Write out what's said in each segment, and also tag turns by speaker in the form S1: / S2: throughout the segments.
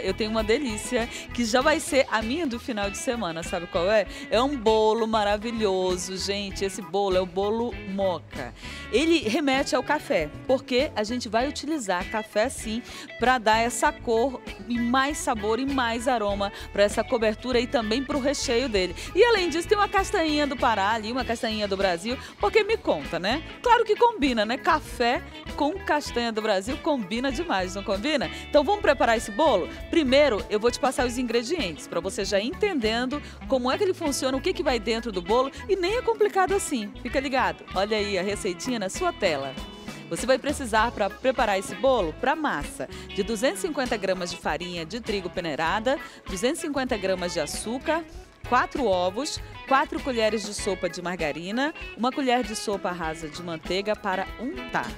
S1: Eu tenho uma delícia que já vai ser a minha do final de semana, sabe qual é? É um bolo maravilhoso, gente. Esse bolo é o bolo moca. Ele remete ao café, porque a gente vai utilizar café sim para dar essa cor e mais sabor e mais aroma para essa cobertura e também para o recheio dele. E além disso, tem uma castanhinha do Pará ali, uma castanhinha do Brasil, porque me conta, né? Claro que combina, né? Café com castanha do Brasil combina demais, não combina? Então vamos preparar esse bolo? Primeiro, eu vou te passar os ingredientes para você já entendendo como é que ele funciona, o que, que vai dentro do bolo e nem é complicado assim. Fica ligado. Olha aí a receitinha na sua tela. Você vai precisar para preparar esse bolo para massa de 250 gramas de farinha de trigo peneirada, 250 gramas de açúcar, 4 ovos, 4 colheres de sopa de margarina, uma colher de sopa rasa de manteiga para untar.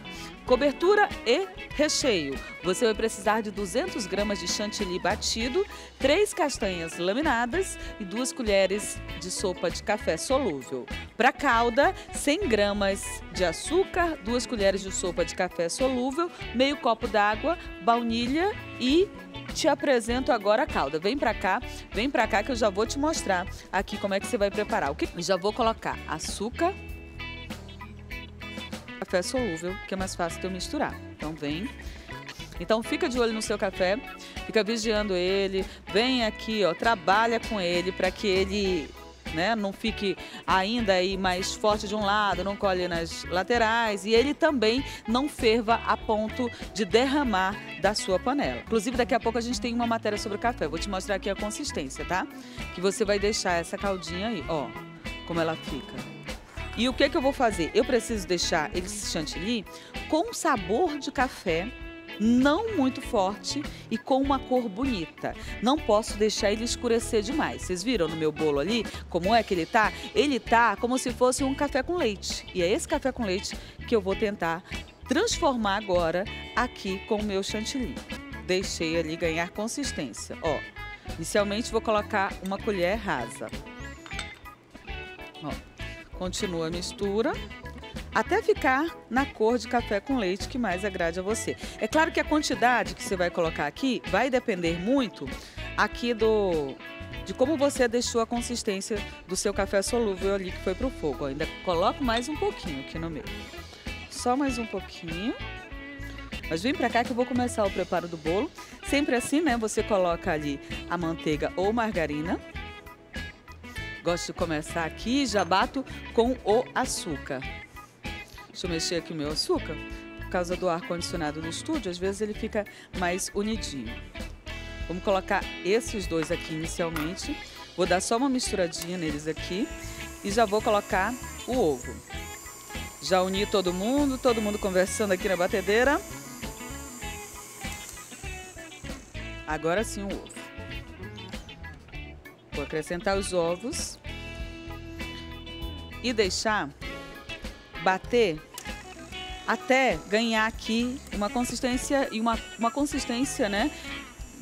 S1: Cobertura e recheio. Você vai precisar de 200 gramas de chantilly batido, 3 castanhas laminadas e 2 colheres de sopa de café solúvel. Para calda, 100 gramas de açúcar, 2 colheres de sopa de café solúvel, meio copo d'água, baunilha e te apresento agora a calda. Vem para cá, vem para cá que eu já vou te mostrar aqui como é que você vai preparar. Já vou colocar açúcar, café solúvel, que é mais fácil de eu misturar. Então vem. Então fica de olho no seu café, fica vigiando ele, vem aqui, ó, trabalha com ele para que ele né, não fique ainda aí mais forte de um lado, não colhe nas laterais e ele também não ferva a ponto de derramar da sua panela. Inclusive daqui a pouco a gente tem uma matéria sobre o café, vou te mostrar aqui a consistência, tá? Que você vai deixar essa caldinha aí, ó, como ela fica. E o que, que eu vou fazer? Eu preciso deixar esse chantilly com sabor de café, não muito forte e com uma cor bonita. Não posso deixar ele escurecer demais. Vocês viram no meu bolo ali como é que ele tá? Ele tá como se fosse um café com leite. E é esse café com leite que eu vou tentar transformar agora aqui com o meu chantilly. Deixei ali ganhar consistência. Ó, inicialmente vou colocar uma colher rasa. Ó. Continua a mistura até ficar na cor de café com leite que mais agrade a você. É claro que a quantidade que você vai colocar aqui vai depender muito aqui do de como você deixou a consistência do seu café solúvel ali que foi para o fogo. Ainda coloco mais um pouquinho aqui no meio. Só mais um pouquinho. Mas vem para cá que eu vou começar o preparo do bolo. Sempre assim, né? Você coloca ali a manteiga ou margarina. Gosto de começar aqui, já bato com o açúcar. Deixa eu mexer aqui o meu açúcar. Por causa do ar-condicionado do estúdio, às vezes ele fica mais unidinho. Vamos colocar esses dois aqui inicialmente. Vou dar só uma misturadinha neles aqui. E já vou colocar o ovo. Já uni todo mundo, todo mundo conversando aqui na batedeira. Agora sim o ovo. Vou acrescentar os ovos e deixar bater até ganhar aqui uma consistência e uma, uma consistência, né?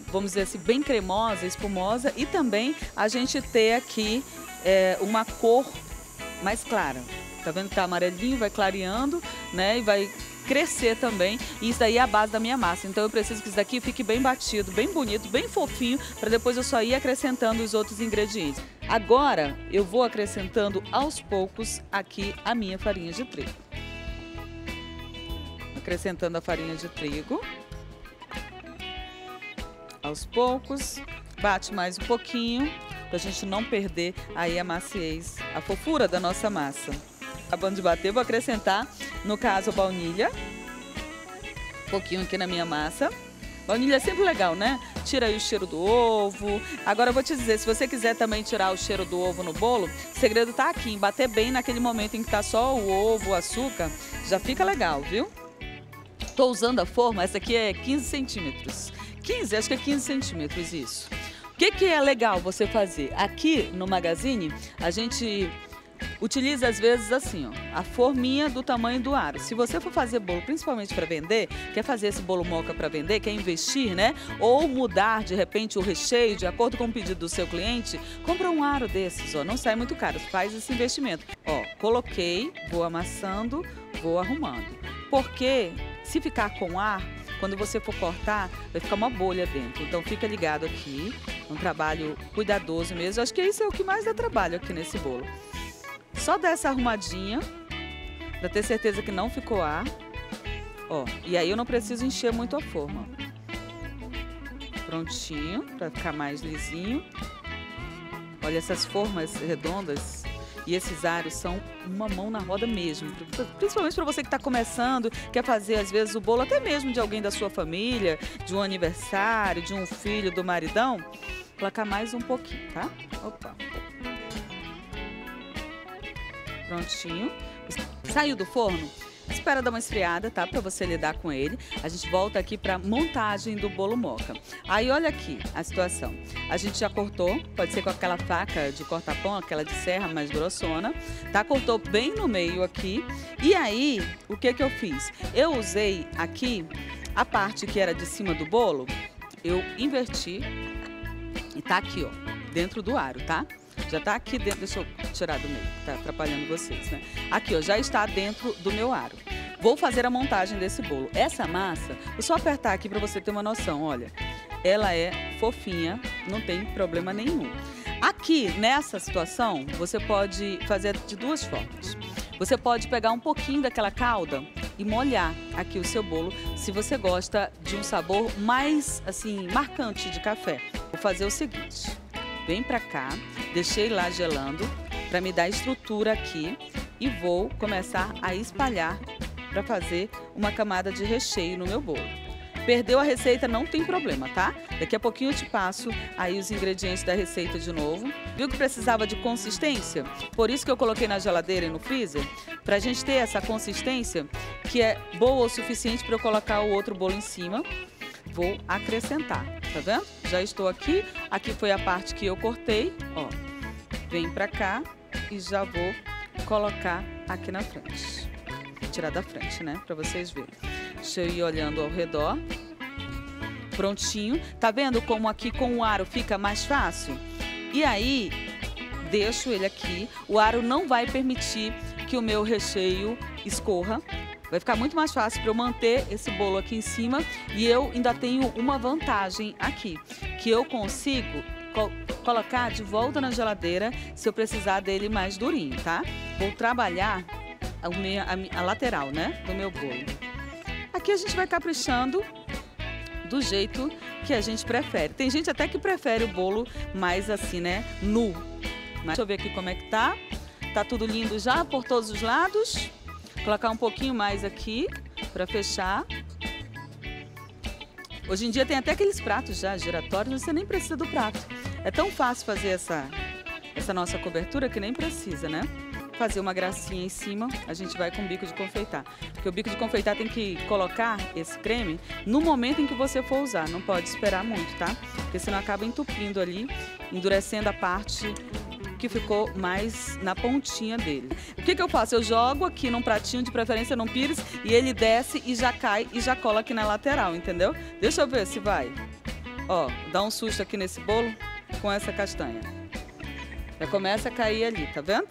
S1: Vamos dizer assim, bem cremosa, espumosa e também a gente ter aqui é, uma cor mais clara. Tá vendo que tá amarelinho, vai clareando, né? E vai crescer também. E isso daí é a base da minha massa. Então eu preciso que isso daqui fique bem batido, bem bonito, bem fofinho, para depois eu só ir acrescentando os outros ingredientes. Agora eu vou acrescentando aos poucos aqui a minha farinha de trigo. Acrescentando a farinha de trigo. Aos poucos, bate mais um pouquinho, para a gente não perder aí a maciez, a fofura da nossa massa. Acabando de bater, vou acrescentar no caso, baunilha. Um pouquinho aqui na minha massa. Baunilha é sempre legal, né? Tira aí o cheiro do ovo. Agora eu vou te dizer, se você quiser também tirar o cheiro do ovo no bolo, o segredo tá aqui, em bater bem naquele momento em que tá só o ovo, o açúcar, já fica legal, viu? Tô usando a forma, essa aqui é 15 centímetros. 15, acho que é 15 centímetros isso. O que, que é legal você fazer? Aqui no Magazine, a gente utiliza às vezes assim, ó, a forminha do tamanho do aro. Se você for fazer bolo, principalmente para vender, quer fazer esse bolo moca para vender, quer investir, né? Ou mudar de repente o recheio de acordo com o pedido do seu cliente, compra um aro desses, ó, não sai muito caro, faz esse investimento. Ó, coloquei, vou amassando, vou arrumando. Porque se ficar com ar, quando você for cortar, vai ficar uma bolha dentro. Então fica ligado aqui, um trabalho cuidadoso mesmo. Acho que isso é o que mais dá trabalho aqui nesse bolo. Só dá essa arrumadinha, para ter certeza que não ficou ar. Ó, e aí eu não preciso encher muito a forma. Prontinho, para ficar mais lisinho. Olha essas formas redondas e esses aros são uma mão na roda mesmo. Principalmente para você que está começando, quer fazer às vezes o bolo até mesmo de alguém da sua família, de um aniversário, de um filho, do maridão. Colocar mais um pouquinho, tá? Opa. Prontinho. Saiu do forno? Espera dar uma esfriada, tá? Para você lidar com ele. A gente volta aqui para montagem do bolo moca. Aí olha aqui a situação. A gente já cortou, pode ser com aquela faca de cortar pão, aquela de serra mais grossona, tá? Cortou bem no meio aqui. E aí, o que que eu fiz? Eu usei aqui a parte que era de cima do bolo, eu inverti e tá aqui, ó, dentro do aro, tá? Já está aqui dentro, deixa eu tirar do meio, está atrapalhando vocês, né? Aqui, ó, já está dentro do meu aro. Vou fazer a montagem desse bolo. Essa massa, vou só apertar aqui para você ter uma noção, olha. Ela é fofinha, não tem problema nenhum. Aqui, nessa situação, você pode fazer de duas formas. Você pode pegar um pouquinho daquela calda e molhar aqui o seu bolo, se você gosta de um sabor mais, assim, marcante de café. Vou fazer o seguinte, vem para cá, deixei lá gelando para me dar estrutura aqui e vou começar a espalhar para fazer uma camada de recheio no meu bolo. Perdeu a receita, não tem problema, tá? Daqui a pouquinho eu te passo aí os ingredientes da receita de novo. Viu que precisava de consistência? Por isso que eu coloquei na geladeira e no freezer, pra gente ter essa consistência que é boa o suficiente para eu colocar o outro bolo em cima. Vou acrescentar, tá vendo? Já estou aqui, aqui foi a parte que eu cortei, ó. Vem pra cá e já vou colocar aqui na frente. Tirar da frente, né? Pra vocês verem. Deixa eu ir olhando ao redor. Prontinho. Tá vendo como aqui com o aro fica mais fácil? E aí, deixo ele aqui. O aro não vai permitir que o meu recheio escorra. Vai ficar muito mais fácil para eu manter esse bolo aqui em cima e eu ainda tenho uma vantagem aqui, que eu consigo co colocar de volta na geladeira se eu precisar dele mais durinho, tá? Vou trabalhar a, minha, a, a lateral, né, do meu bolo. Aqui a gente vai caprichando do jeito que a gente prefere. Tem gente até que prefere o bolo mais assim, né, nu. Mas deixa eu ver aqui como é que tá. Tá tudo lindo já por todos os lados. Colocar um pouquinho mais aqui para fechar. Hoje em dia tem até aqueles pratos já giratórios, você nem precisa do prato. É tão fácil fazer essa, essa nossa cobertura que nem precisa, né? Fazer uma gracinha em cima, a gente vai com o bico de confeitar. Porque o bico de confeitar tem que colocar esse creme no momento em que você for usar, não pode esperar muito, tá? Porque senão acaba entupindo ali, endurecendo a parte que ficou mais na pontinha dele. O que, que eu faço? Eu jogo aqui num pratinho, de preferência num pires, e ele desce e já cai e já cola aqui na lateral, entendeu? Deixa eu ver se vai. Ó, dá um susto aqui nesse bolo com essa castanha. Já começa a cair ali, tá vendo?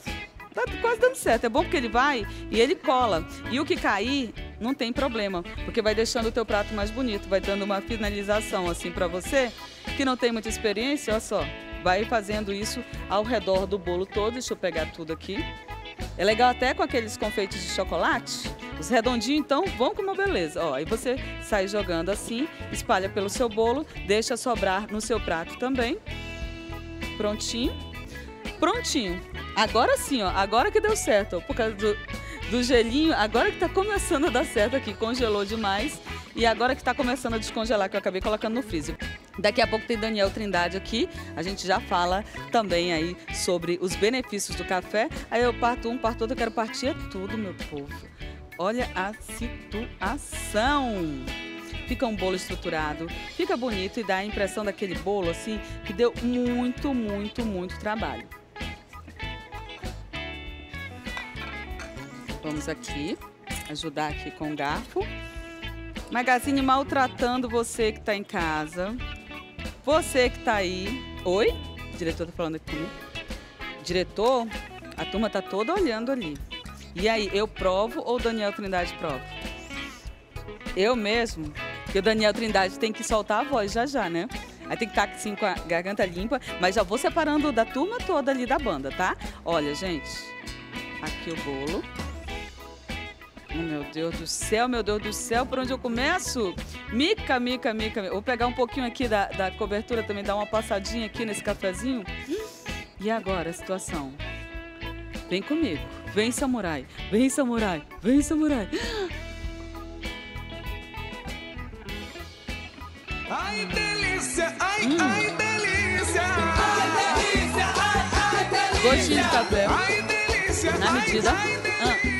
S1: Tá quase dando certo. É bom porque ele vai e ele cola. E o que cair, não tem problema, porque vai deixando o teu prato mais bonito, vai dando uma finalização assim para você, que não tem muita experiência, olha só vai fazendo isso ao redor do bolo todo. Deixa eu pegar tudo aqui. É legal até com aqueles confeitos de chocolate. Os redondinhos, então, vão com uma beleza. Ó, aí você sai jogando assim, espalha pelo seu bolo, deixa sobrar no seu prato também. Prontinho. Prontinho. Agora sim, ó. Agora que deu certo, ó, por causa do, do gelinho. Agora que tá começando a dar certo aqui. Congelou demais. E agora que tá começando a descongelar, que eu acabei colocando no freezer. Daqui a pouco tem Daniel Trindade aqui. A gente já fala também aí sobre os benefícios do café. Aí eu parto um, parto outro, eu quero partir é tudo, meu povo. Olha a situação. Fica um bolo estruturado, fica bonito e dá a impressão daquele bolo assim que deu muito, muito, muito trabalho. Vamos aqui ajudar aqui com o garfo. Magazine maltratando você que está em casa. Você que está aí. Oi? O diretor tá falando aqui. Diretor, a turma tá toda olhando ali. E aí, eu provo ou Daniel Trindade prova? Eu mesmo Porque o Daniel Trindade tem que soltar a voz já já, né? Aí tem que estar assim com a garganta limpa, mas já vou separando da turma toda ali da banda, tá? Olha, gente, aqui o bolo. Oh, meu Deus do céu, meu Deus do céu, por onde eu começo? Mica, mica, mica. Vou pegar um pouquinho aqui da, da cobertura também, dar uma passadinha aqui nesse cafezinho. E agora a situação? Vem comigo. Vem, samurai. Vem, samurai. Vem, samurai.
S2: Ai, delícia! Ai, hum. ai, delícia!
S1: Ai, delícia! Ai, ai, delícia! Gostinho de café.
S2: Ai, delícia!
S1: Na medida. Ai, delícia. Ah.